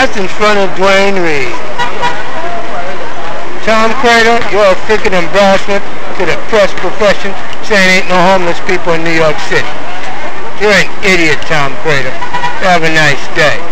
That's in front of Duane Reade. Tom Crater, you're a freaking embarrassment to the press profession saying ain't no homeless people in New York City. You're an idiot, Tom Crater. Have a nice day.